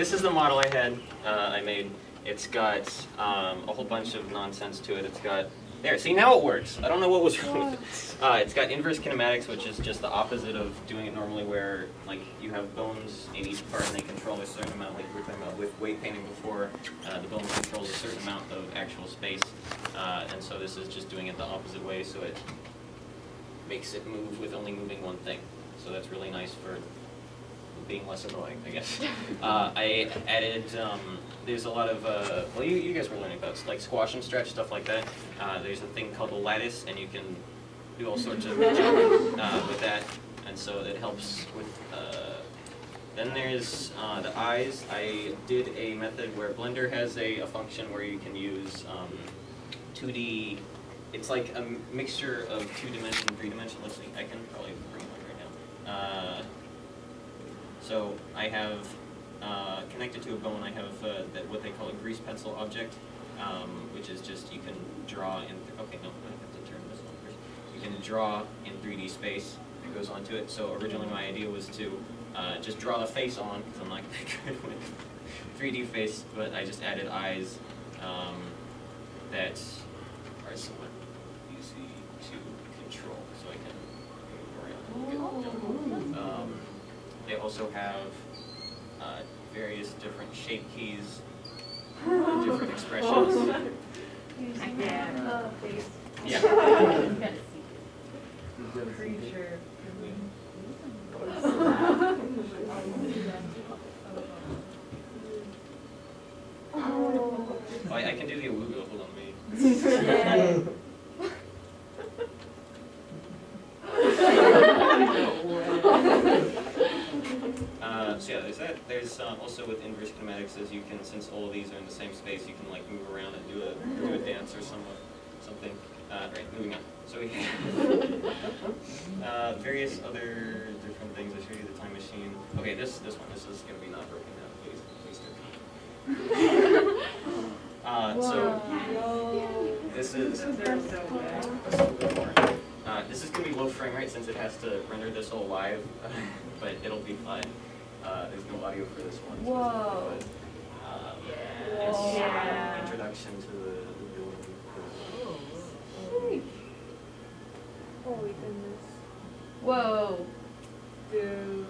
this is the model I had, uh, I made. It's got um, a whole bunch of nonsense to it. It's got, there, see now it works. I don't know what was wrong with it. Uh, it's got inverse kinematics, which is just the opposite of doing it normally where like you have bones in each part and they control a certain amount, like we were talking about with weight painting before, uh, the bone controls a certain amount of actual space. Uh, and so this is just doing it the opposite way, so it makes it move with only moving one thing. So that's really nice for being less annoying, I guess. Uh, I added, um, there's a lot of, uh, well, you, you guys were learning about like squash and stretch, stuff like that. Uh, there's a thing called a lattice, and you can do all sorts of uh, with that, and so it helps with. Uh, then there's uh, the eyes. I did a method where Blender has a, a function where you can use um, 2D. It's like a mixture of two-dimension, three-dimensional, Let's. I can probably bring it up right now. Uh, so I have uh, connected to a bone. I have uh, that what they call a grease pencil object, um, which is just you can draw in. okay, no, I have to turn this on first. You can draw in 3D space that goes onto it. So originally my idea was to uh, just draw the face on because I'm not good with 3D face, but I just added eyes um, that are somewhat easy to control, so I can move around. Um, they also have uh, various different shape keys, uh, different expressions. Yeah. Creature. Oh, I, I can do the awugo, hold on, me. Uh, so yeah, there's that. There's uh, also with inverse kinematics, as you can, since all of these are in the same space, you can like move around and do a do a dance or somewhat something. Uh, right, moving on. So we uh, various other different things. I showed you the time machine. Okay, this this one. This is gonna be not broken down. Please, please do. Uh, so this is uh, this is going to be low frame rate since it has to render this all live, but it'll be fine. Uh, there's no audio for this one. Whoa. But, um, it's Yeah. introduction to the, the building. Holy goodness. Whoa. Dude.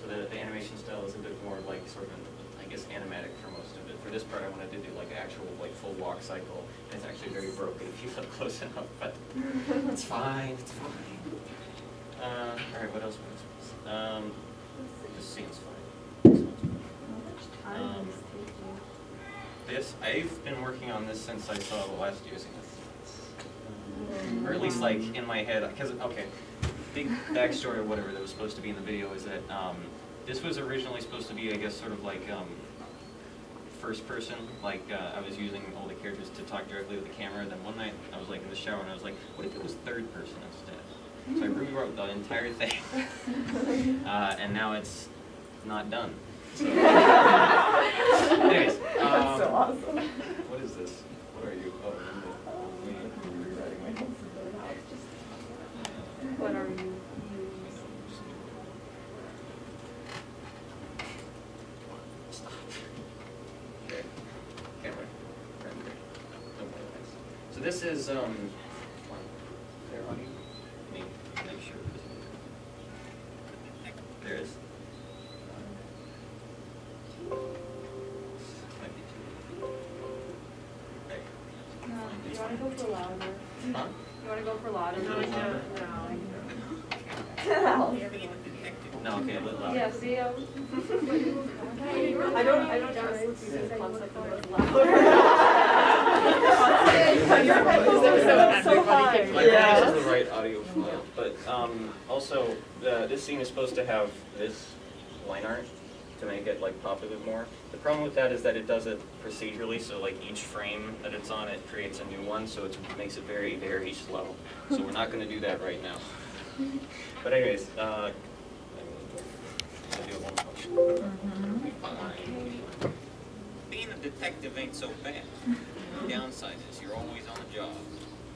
So the, the animation style is a bit more like sort of, I guess, animatic for most of it. For this part, I wanted to do like actual like full walk cycle. And it's actually very broken if you look close enough, but it's fine. It's fine. Uh, all right, what else? What else? What? Um, this scene's fine. This one's fine. How much time Um, is this taking? This I've been working on this since I saw the last year's. Or at least like in my head, because okay, big backstory or whatever that was supposed to be in the video is that um, this was originally supposed to be, I guess, sort of like um, first person. Like uh, I was using all the characters to talk directly with the camera. Then one night I was like in the shower and I was like, what if it was third person instead? So I rewrote the entire thing, uh, and now it's not done. So, anyways, That's so um, awesome. what is this? What are you? Oh, Linda. Rewriting my notes about how it's just. What are you? Stop. Okay. Camera. Render. No more lights. So this is um. There audio. Let me make sure. There is. Might be too. Right. No, you wanna go for louder? Huh? You wanna go for louder? No, I don't. No, okay, a little louder. Yeah, see, um. I don't, I don't trust Lucy's concept of what's loud. Your headphones are so, so high. My bad is the right audio file, but um, also the, this scene is supposed to have this line art to make it like pop a bit more. The problem with that is that it does it procedurally, so like each frame that it's on, it creates a new one, so it makes it very, very slow. So we're not going to do that right now. But anyways, uh, I'll do one function. Be. Being a detective ain't so bad. The downside is you're always on the job,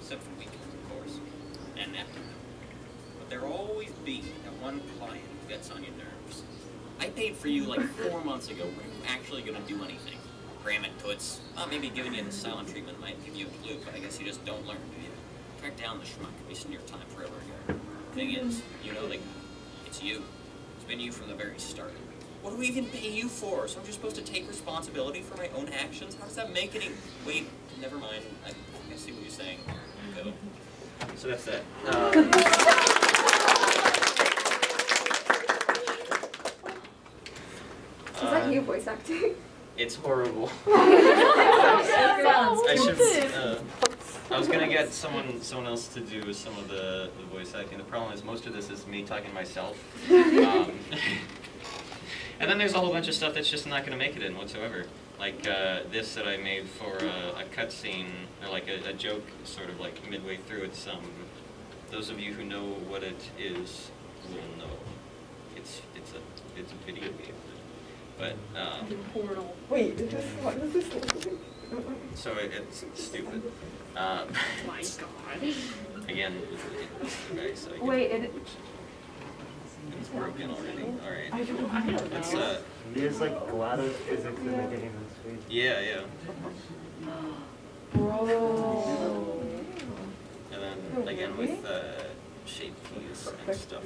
except for weekends, of course, and afternoon. But always be that one client who gets on your nerves. I paid for you like four months ago. Were you actually gonna do anything? Cram it, toots. Well, maybe giving you the silent treatment might give you a clue, but I guess you just don't learn, do you? Track down the schmuck, wasting your time forever here. Thing is, you know, like, it's you. It's been you from the very start. What do we even pay you for? So I'm just supposed to take responsibility for my own actions? How does that make any... Wait, never mind. I, I see what you're saying. Go. So that's that. Um, Is that uh, you voice acting? It's horrible. I should. Uh, I was gonna get someone someone else to do some of the, the voice acting. The problem is most of this is me talking to myself. Um, and then there's a whole bunch of stuff that's just not gonna make it in whatsoever. Like uh, this that I made for a, a cutscene, or like a, a joke, sort of like midway through. It's um, those of you who know what it is will know. It's it's a it's a video game. But um, Portal. Wait, is this, what is this? so it, it's stupid. Um, My God. Again, it's very so again, Wait, it, it's broken already. All I don't, I don't It's uh, There's like GLaDOS physics in the game, that's crazy. yeah, yeah. Bro. And then again with uh, shape keys and stuff.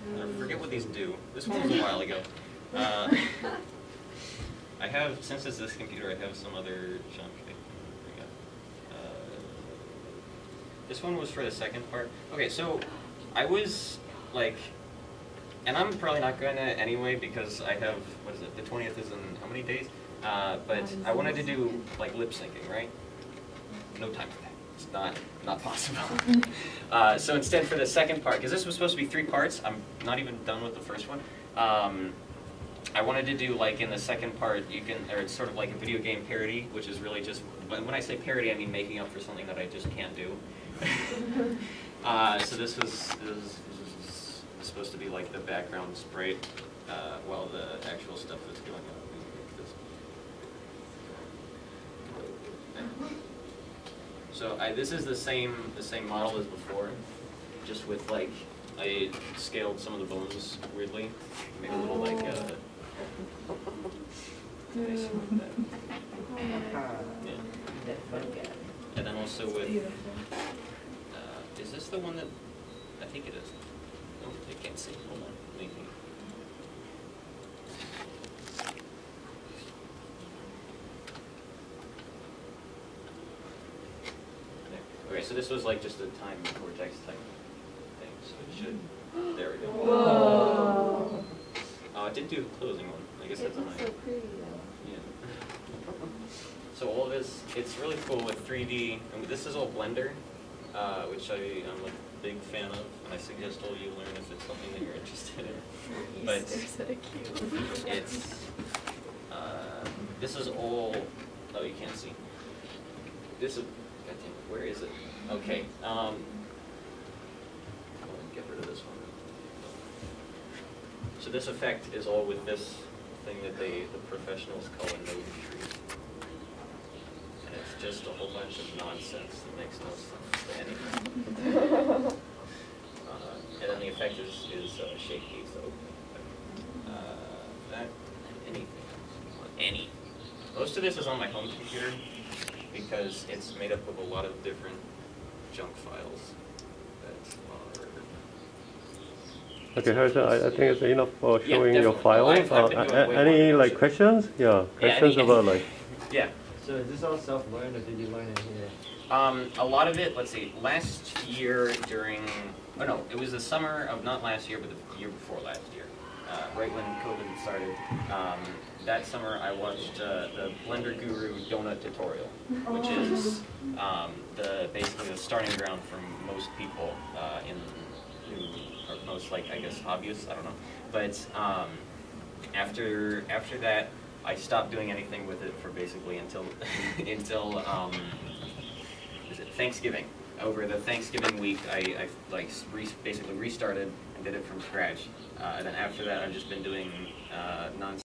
I forget what these do. This one was a while ago. Uh, I have since it's this computer, I have some other junk. I can bring up. Uh, this one was for the second part. Okay, so I was like, and I'm probably not gonna anyway because I have what is it? The twentieth is in how many days? Uh, but I wanted to do like lip syncing, right? No time for that. It's not not possible. uh, so instead, for the second part, because this was supposed to be three parts, I'm not even done with the first one. Um, I wanted to do like in the second part, you can, or it's sort of like a video game parody, which is really just when, when I say parody, I mean making up for something that I just can't do. uh, so this was, this was, this was supposed to be like the background sprite uh, while the actual stuff was going on. So I, this is the same the same model as before, just with like I scaled some of the bones weirdly, made a little like uh. Yeah. And then also with uh, is this the one that I think it is? Oh, I can't see. Hold on. Let me- There. Okay, so this was like just a time vortex type thing, so it should, there we go. Whoa. Oh, it did do the closing one, I guess It that's on my, so pretty though. yeah. So all of this, it's really cool with 3D, and this is all Blender, uh, which I, I'm a big fan of, and I suggest all you learn if it's something that you're interested in. But so cute. it's, uh, this is all, oh, you can't see. This is, where is it? Okay, um, get rid of this one. So this effect is all with this thing that they, the professionals call a node tree. And it's just a whole bunch of nonsense that makes no sense to anyone. Uh, and then the effect is, is uh, shape keys, so, uh, that, and anything, any. Most of this is on my home computer because it's made up of a lot of different junk files that are Okay, Harrison, I, I think it's enough for Yeah, showing your definitely. file. Oh, I've- I've been Uh, doing a- way any like questions? Yeah, Yeah, questions any- about like. Yeah. So is this all self-learned or did you learn it here? Um, a lot of it, let's see, last year during, oh no, it was the summer of, not last year, but the year before last year. Uh, right when COVID started. Um, that summer I watched uh, the Blender Guru Donut tutorial, which is um, the basically the starting ground for most people uh, in who are most like I guess hobbyists. I don't know, but um, after after that, I stopped doing anything with it for basically until until um, is it Thanksgiving. Over the Thanksgiving week, I, I like re- basically restarted and did it from scratch. Uh, and then after that, I've just been doing uh, non.